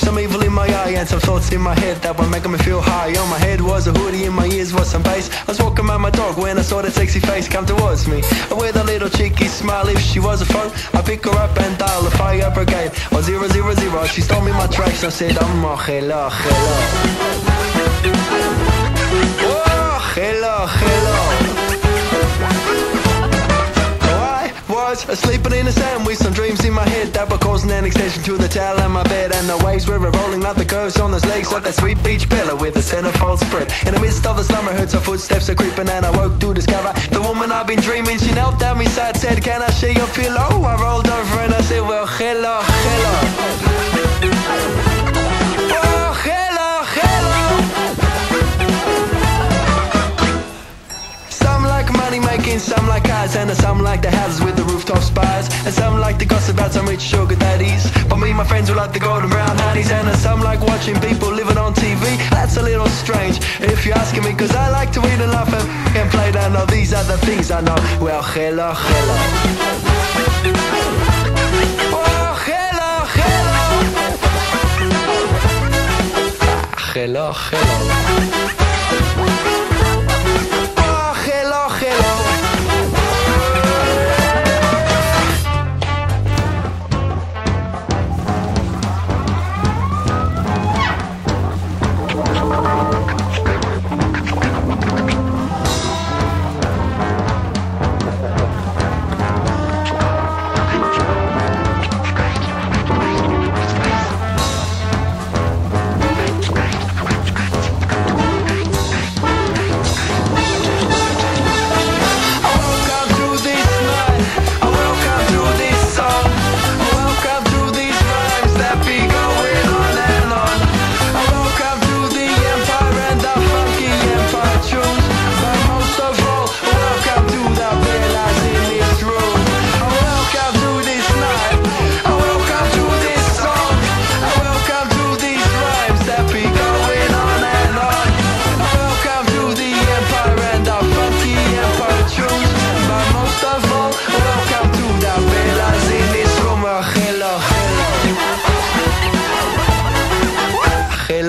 some evil in my eye and some thoughts in my head that were making me feel high. On my head was a hoodie, in my ears was some bass. I was walking around my dog when I saw that sexy face come towards me. With a little cheeky smile, if she was a phone, I pick her up and dial the fire brigade. Or zero zero zero, she stole me my tracks. I said, oh, hello, hello. Was sleeping in the sand with some dreams in my head that were causing an extension to the towel in my bed. And the waves were rolling like the curves on those legs Like that sweet beach pillow with a centerfold spread. In the midst of the slumber, heard some footsteps are creeping, and I woke to discover the woman I've been dreaming. She knelt down beside, said, Can I share your pillow? Some like cars and some like the houses with the rooftop spires And some like the gossip about some rich sugar daddies. But me and my friends who like the golden brown honey's And some like watching people living on TV That's a little strange if you're asking me Cause I like to eat and laugh and, and play. Down all these other things I know. Well, hello, hello. Oh, hello, hello. Ah, Hello, hello